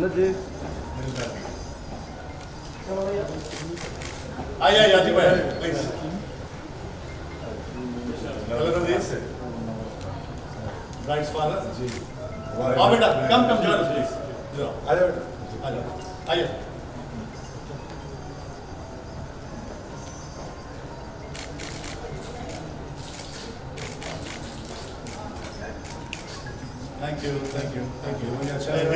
என்னது Ah, please. Come, come, please. Thank you, thank you, thank you.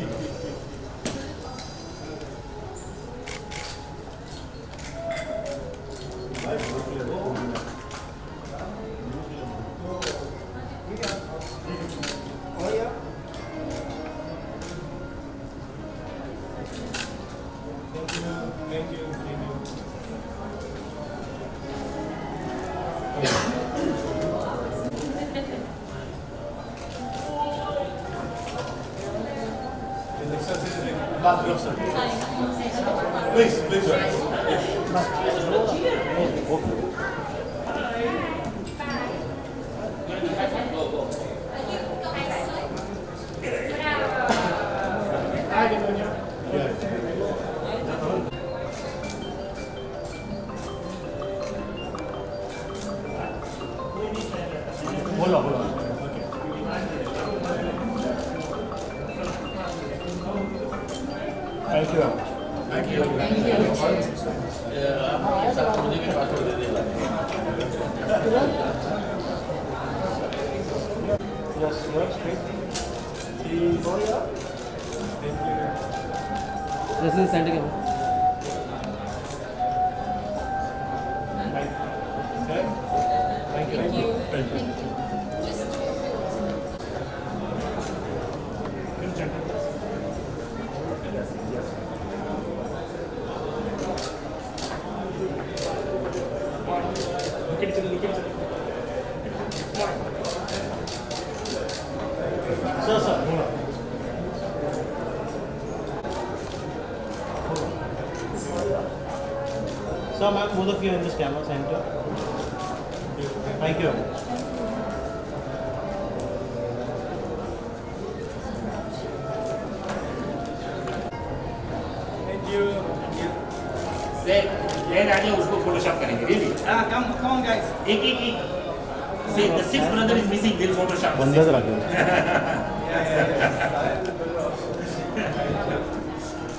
both of you in this camera center. Thank you. Thank you. Then आगे उसको Photoshop करेंगे really? हाँ come come on guys. एक एक एक. See the sixth brother is missing. We'll photoshop. बंदा चला गया.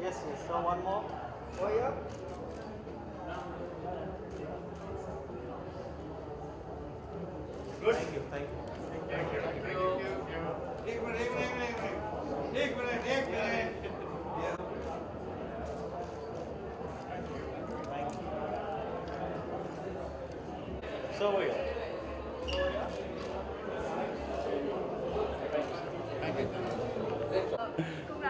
Yes, yes. So one more. Good. Thank you. Thank you. So over here.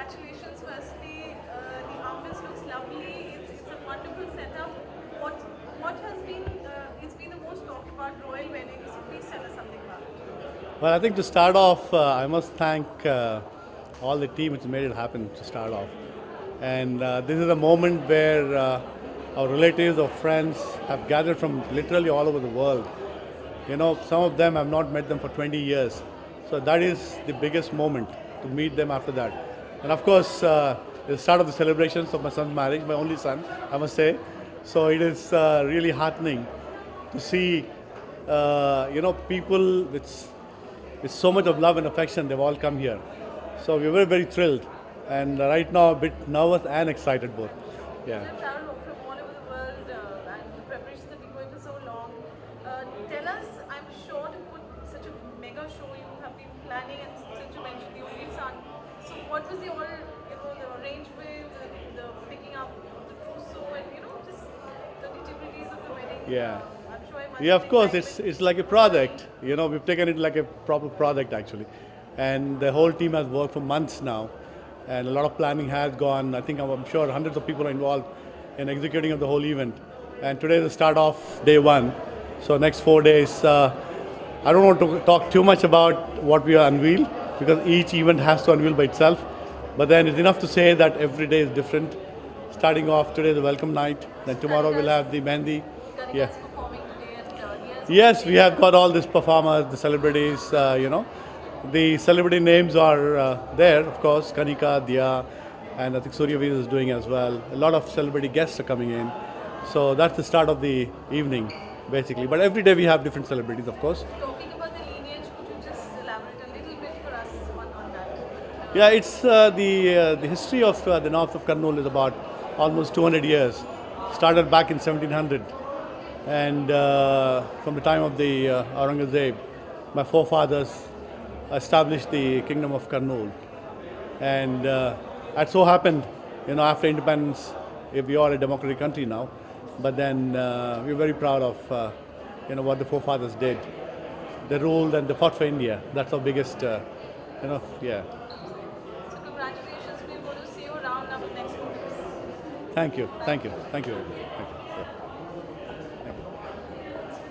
Congratulations, firstly. Uh, the office looks lovely. It's, it's a wonderful setup. What what has been uh, it's been the most talked about royal wedding. So please tell us something about it. Well, I think to start off, uh, I must thank uh, all the team which made it happen to start off. And uh, this is a moment where uh, our relatives or friends have gathered from literally all over the world. You know, some of them have not met them for 20 years. So that is the biggest moment to meet them after that. And of course, uh, the start of the celebrations of my son's marriage, my only son, I must say. So it is uh, really heartening to see, uh, you know, people with, with so much of love and affection. They've all come here. So we're very, very thrilled. And right now, a bit nervous and excited both. Yeah. You've traveled from all over the world uh, and the preparations have been going for so long. Uh, tell us, I'm sure to put such a mega show you have been planning and since you mentioned the only son. So what was the all, you know, the arrangements, the, the picking up the trousseau and, you know, just the nitty-gritties of the wedding? Yeah. Uh, I'm sure it must Yeah, of course, it's, it's like a project. You know, we've taken it like a proper project actually. And the whole team has worked for months now. And a lot of planning has gone. I think I'm, sure hundreds of people are involved in executing of the whole event. And today is the start of day one. So next four days, uh, I don't want to talk too much about what we unveil because each event has to unveil by itself. But then it's enough to say that every day is different. Starting off today, the welcome night. Then tomorrow we'll have the. Kanika's Yeah. performing today and uh, he has Yes, we have got all these performers, the celebrities, uh, you know. The celebrity names are uh, there, of course, Kanika, Dia, and I think Suryaveer is doing as well. A lot of celebrity guests are coming in. So that's the start of the evening, basically. But every day we have different celebrities, of course. Talking about the lineage, could you just elaborate a little bit for us on, that? Yeah, it's uh, the uh, the history of uh, the Nawab of Kurnool is about almost 200 years. Started back in 1700, and uh, from the time of the uh, Aurangzeb, my forefathers established the kingdom of Kurnool, and uh, it so happened, you know, after independence, eh, we are a democratic country now, but then uh, we're very proud of, uh, you know, what the forefathers did. They ruled and they fought for India. That's our biggest, uh, you know, yeah. So congratulations, we're going to see you around next four days. Thank you, thank you, thank you.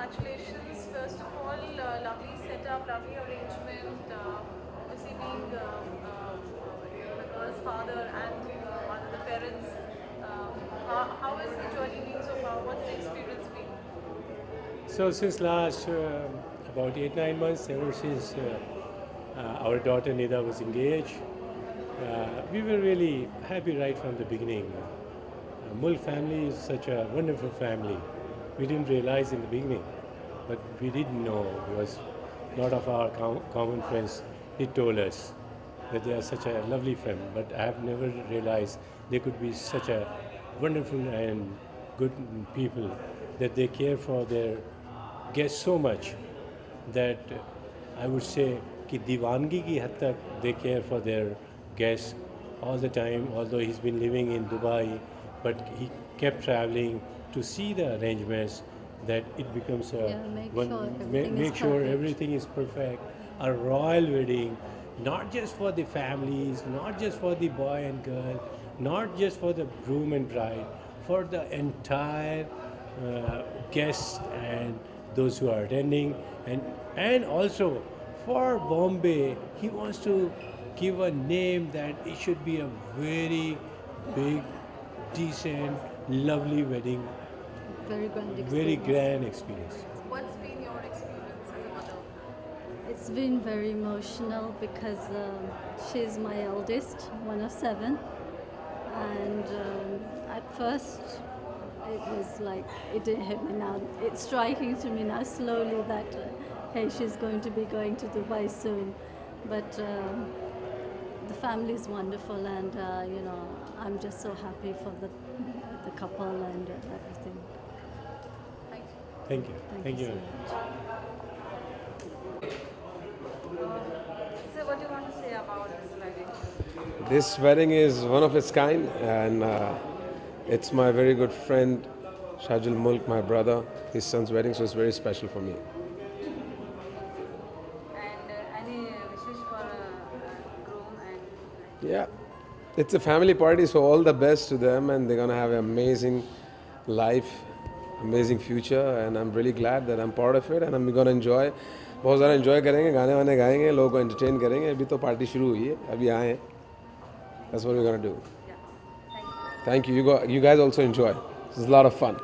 congratulations, first of all, uh, lovely setup, lovely arrangement, uh, obviously being uh, uh, the girl's father and one of the parents. Um, how, how has the journey been so far? What's the experience been? So since last uh, about eight nine months, ever since uh, uh, our daughter Nida was engaged, we were really happy right from the beginning. Mulk family is such a wonderful family We didn't realize in the beginning, but we didn't know because a lot of our com- common friends did told us that they are such a lovely family. But I have never realized they could be such a wonderful and good people that they care for their guests so much that I would say कि दीवानगी की हद तक they care for their guests all the time although he's been living in Dubai but he kept traveling to see the arrangements that it becomes a Yeah, make one- sure ma- everything is make sure perfect. everything is perfect. A royal wedding not just for the families not just for the boy and girl not just for the groom and bride for the entire uh, guests and those who are attending. And and also for Bombay he wants to give a name that it should be a very big decent lovely wedding Very grand experience. very grand experience What's been your experience as a mother? It's been very emotional because um, she's my eldest, one of seven. And um, at first, it was like, it didn't hit me now. It's striking to me now slowly that, uh, hey, she's going to be going to Dubai soon. But um, the family is wonderful, and uh, you know, I'm just so happy for the, the couple and uh, everything. Thank you. Thank, Thank you. you. So what do you want to say about this wedding? This wedding is one of its kind and uh, it's my very good friend Shajul Mulk, my brother, his son's wedding, so it's very special for me. And uh, any wishes for uh, groom and... Yeah. It's a family party, so all the best to them and they're going to have an amazing life amazing future and I am really glad that I am proud of it and I am gonna enjoy बहुत ज़्यादा enjoy करेंगे गाने वाने गाएँगे लोगों को entertain करेंगे अभी तो पार्टी शुरू हुई है अभी आए हैं। That's what we gonna do thank you you guys also enjoy is lot of fun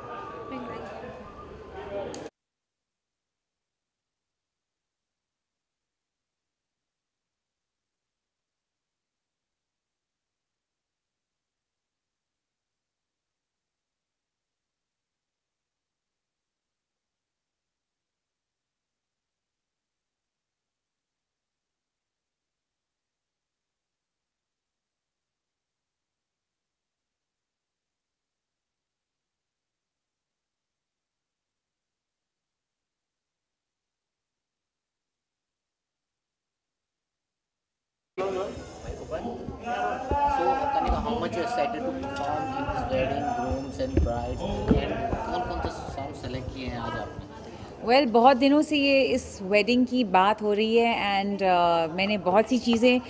lot of fun. So, Kanika, how much you excited to perform in this wedding, grooms and brides, and कौन कौन से song select किए हैं आज आपने well well, बहुत दिनों से ये इस वेडिंग की बात हो रही है एंड uh, मैंने बहुत सी चीज़ें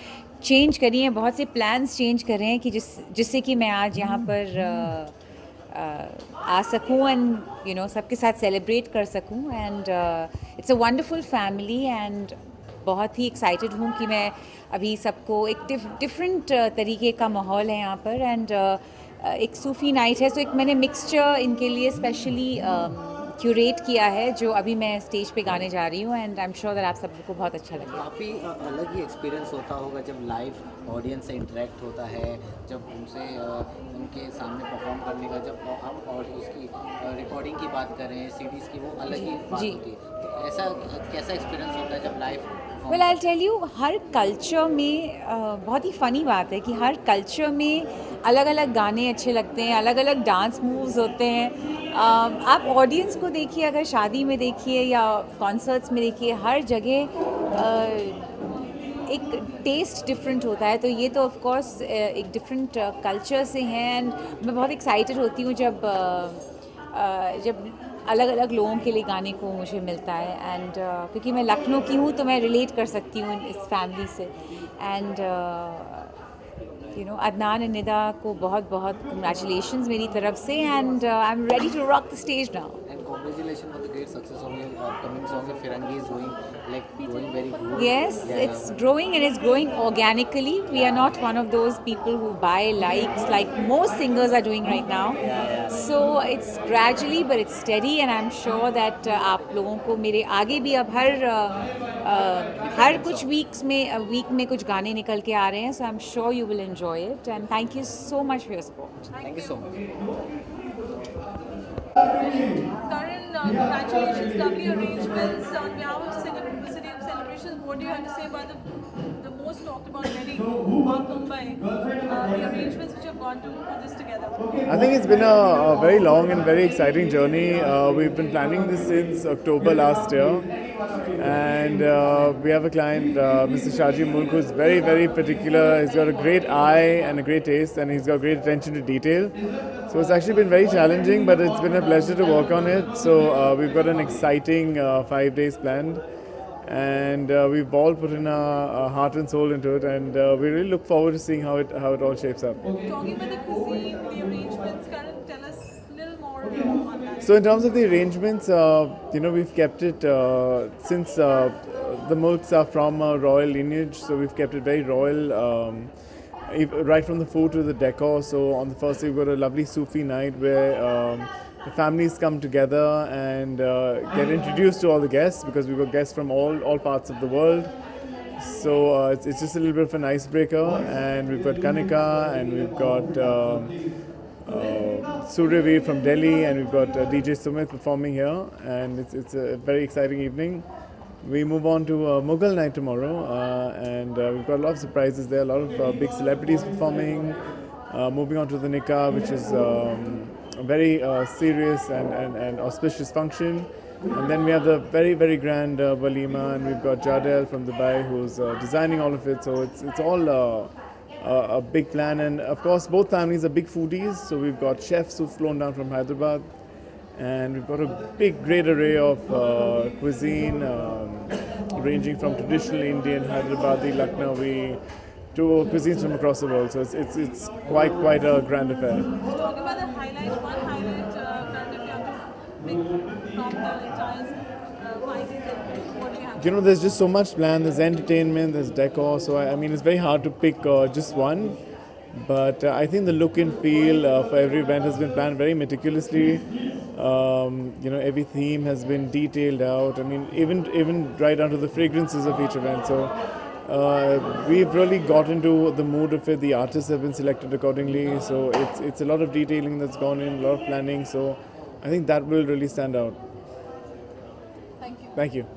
चेंज करी हैं बहुत से प्लान्स चेंज कर रहे हैं कि जिस जिससे कि मैं आज यहाँ पर uh, uh, आ सकूँ एंड यू नो सबके साथ सेलिब्रेट कर सकूँ and it's a wonderful family and बहुत ही एक्साइटेड हूँ कि मैं अभी सबको एक डिफरेंट तरीके का माहौल है यहाँ पर एंड एक सूफ़ी नाइट है सो एक मैंने मिक्सचर इनके लिए स्पेशली क्यूरेट किया है जो अभी मैं स्टेज पे गाने जा रही हूँ and I am sure that आप सबको बहुत अच्छा लगेगा। काफ़ी अलग ही एक्सपीरियंस होता होगा जब लाइव ऑडियंस से इंटरेक्ट होता है जब उनसे उनके सामने परफॉर्म करने का जब हम और उसकी रिकॉर्डिंग की बात करें सीडीज़ की वो अलग ही बात होती है। तो ऐसा कैसा एक्सपीरियंस होता है जब live well I tell you her culture में बहुत ही फ़नी बात है कि हर कल्चर में अलग अलग गाने अच्छे लगते हैं अलग अलग डांस मूव्स होते हैं। आप ऑडियंस को देखिए, अगर शादी में देखिए या कॉन्सर्ट्स में देखिए, हर जगह एक टेस्ट डिफरेंट होता है। तो ये तो ऑफ़ कोर्स एक डिफरेंट कल्चर से हैं। एंड मैं बहुत एक्साइटेड होती हूँ जब जब अलग अलग लोगों के लिए गाने को मुझे मिलता है एंड uh, क्योंकि मैं लखनऊ की हूँ तो मैं रिलेट कर सकती हूँ इस फैमिली से and you know Adnan Nida को बहुत बहुत कंग्रेचुलेशन मेरी तरफ़ से and I am ready to rock the stage now congratulations for the great success of your upcoming song. Your Firangi is going like going very good. Yes, yeah. it's growing and it's growing organically. We are not one of those people who buy likes like most singers are doing right now. Yeah, yeah. So it's gradually but it's steady and I'm sure that uh, आप लोगों को मेरे आगे भी अब हर uh, uh, हर कुछ weeks में week में कुछ गाने निकल के आ रहे हैं. So I'm sure you will enjoy it and thank you so much for your support. Thank you so much. Karan, uh, congratulations, lovely arrangements on behalf of City of Celebrations. What do you have to say about the, the most talked about wedding of Mumbai? Uh, the arrangements which have gone to put this together. I think it's been a, a very long and very exciting journey. Uh, we've been planning this since October last year. And uh, we have a client, uh, Mr. Shaji Mulk, who's very, very particular. He's got a great eye and a great taste, and he's got great attention to detail. So it's actually been very challenging, but it's been a pleasure to work on it. So uh, we've got an exciting uh, five days planned, and uh, we've all put in our, our, heart and soul into it, and uh, we really look forward to seeing how it how it all shapes up. Talking about the cuisine, the arrangements, Karan, tell us a little more on that. So in terms of the arrangements, uh, you know, we've kept it uh, since uh, the Mulks are from a royal lineage, so we've kept it very royal. Um, right from the food to the decor. So on the first day, we've got a lovely Sufi night where um, the families come together and uh, get introduced to all the guests because we've got guests from all, all parts of the world. So uh, it's, it's, just a little bit of an icebreaker, and we've got Kanika, and we've got um, uh, Suryaveer from Delhi, and we've got uh, DJ Sumit performing here, and it's, it's a very exciting evening. We move on to uh, Mughal night tomorrow, uh, and uh, we've got a lot of surprises there, a lot of uh, big celebrities performing. Uh, moving on to the Nikah, which is um, a very uh, serious and, and, and, auspicious function. And then we have the very, very grand Walima, and we've got Jadel from Dubai who's designing all of it. So it's, it's all a big plan. And of course, both families are big foodies. So we've got chefs who've flown down from Hyderabad and we've got a big, great array of uh, cuisine, um, ranging from traditional Indian, Hyderabadi, Lucknowi, to cuisines from across the world. So it's, it's, it's quite quite a grand affair. Talk about the highlight, one highlight, uh, kind of you have to pick from the entire uh, five days. What do you? Know, there's just so much planned. There's entertainment, there's decor. So I, I mean, it's very hard to pick uh, just one. But uh, I think the look and feel uh, for every event has been planned very meticulously. Um, you know, every theme has been detailed out. I mean, even even right down to the fragrances of each event. So uh, we've really got into the mood of it. The artists have been selected accordingly. So it's it's a lot of detailing that's gone in, a lot of planning. So I think that will really stand out. Thank you. Thank you.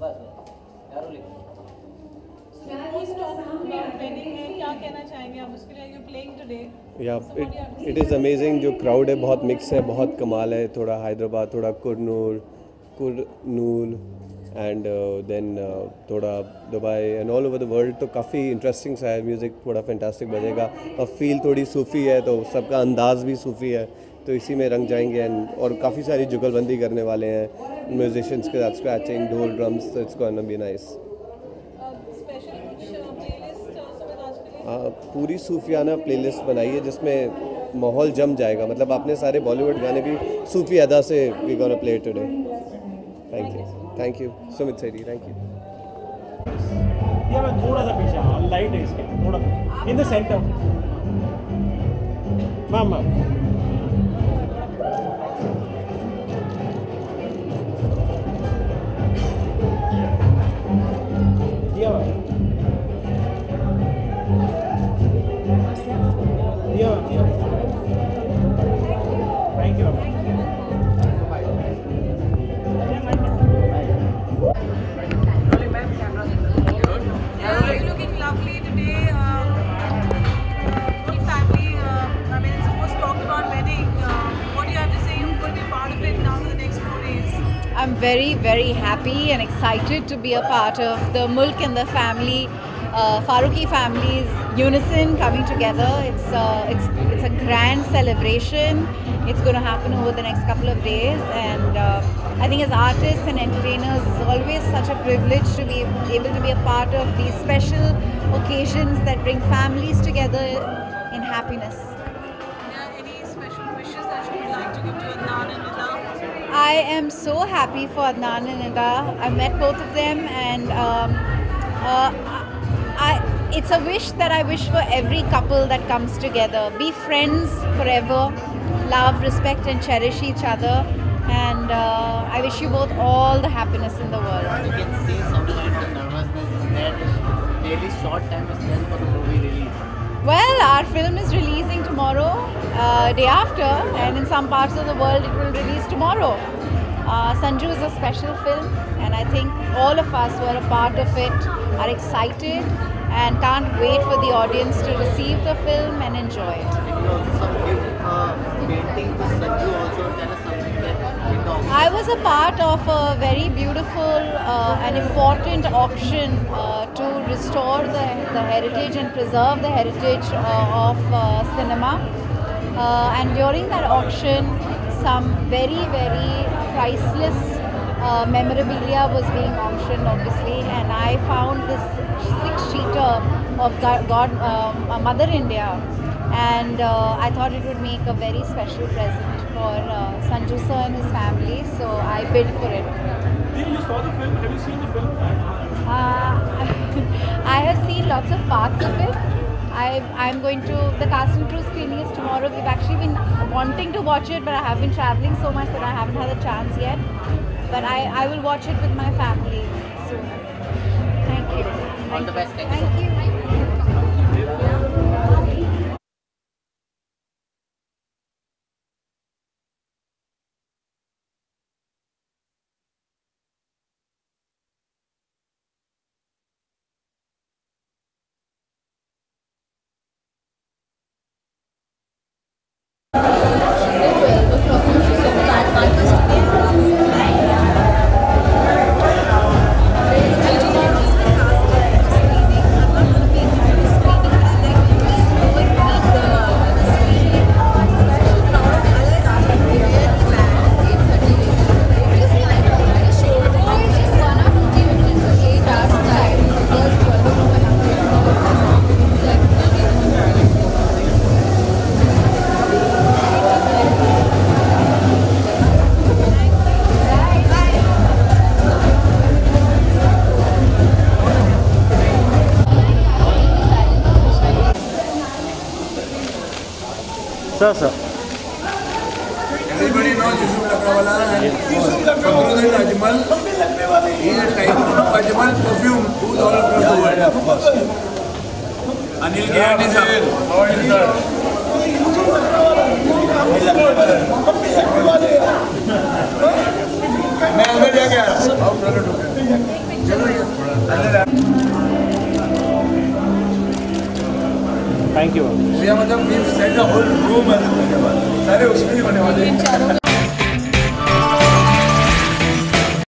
बस है। You playing today या it it is amazing जो crowd है बहुत mix है बहुत कमाल है। थोड़ा हैदराबाद थोड़ा कुरनूर कुरनूल एंड देन थोड़ा Dubai and all over the world तो काफ़ी इंटरेस्टिंग सा है। म्यूज़िक थोड़ा फैंटास्टिक बजेगा। और फील थोड़ी सूफ़ी है तो सबका अंदाज़ भी सूफ़ी है। तो इसी में रंग जाएँगे एंड और काफ़ी सारी जुगलबंदी करने वाले हैं। म्यूजिशियंस के साथ स्क्रैचिंग ढोल ड्रम्स तो इट्स गोना बी नाइस हाँ पूरी सूफियाना प्लेलिस्ट बनाई है जिसमें माहौल जम जाएगा। मतलब आपने सारे बॉलीवुड गाने भी सूफी अदा से we gonna play today thank you thank you Sumit Sethi thank you थोड़ा सा पीछे हाँ लाइट है इसके, थोड़ा in the centre ma'am ma'am very, happy and excited to be a part of the Mulk and the family, uh, Faruqi family's unison coming together. It's, uh, it's, it's a grand celebration. It's going to happen over the next couple of days. And uh, I think as artists and entertainers, it's always such a privilege to be able to be a part of these special occasions that bring families together in happiness. Yeah, any special wishes that you would like to give to Adnan? I am so happy for Adnan and Nida. I met both of them, and um, uh, I, it's a wish that I wish for every couple that comes together. Be friends forever, love, respect, and cherish each other. And uh, I wish you both all the happiness in the world. You can see some kind of nervousness is there. Really short time is left for the movie release. Well, our film is releasing tomorrow, uh, day after, and in some parts of the world it will release tomorrow. Uh, Sanju is a special film, and I think all of us who are a part of it are excited and can't wait for the audience to receive the film and enjoy it. Some gift uh, painting to Sanju also. Tell us I was a part of a very beautiful uh, and important auction uh, to restore the, the heritage and preserve the heritage uh, of uh, cinema. Uh, and during that auction, some very, very priceless uh, memorabilia was being auctioned, obviously. And I found this six-sheeter of God, God um, Mother India, and I thought it would make a very special present for uh, Sanju sir and his family. So I bid for it. Did you saw the film? Have you seen the film? Uh, I have seen lots of parts of it. I, I'm going to, the cast and crew screening is tomorrow. We've actually been wanting to watch it, but I have been traveling so much that I haven't had a chance yet. But I, I will watch it with my family soon. Thank you. All the best. Thank you. Thank you. Sir, sir. Everybody knows Yusuf Lakrawala and Fakhruddin Ajmal. He is a type of Ajmal perfume who's all across the world. Anil Gayani sir. How are you sir? मैं अंदर जाके आ रहा हूँ आओ प्रकट हो गया चलो ये अंदर आ यू you. भैया मतलब we set the whole room सारे उसमें ही होने वाले